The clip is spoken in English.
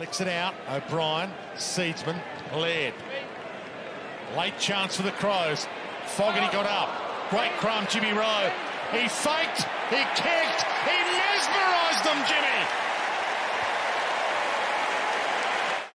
Flicks it out. O'Brien, Seedsman, Laird. Late chance for the Crows. Fogarty got up. Great crumb, Jimmy Rowe. He faked, he kicked, he mesmerised them, Jimmy.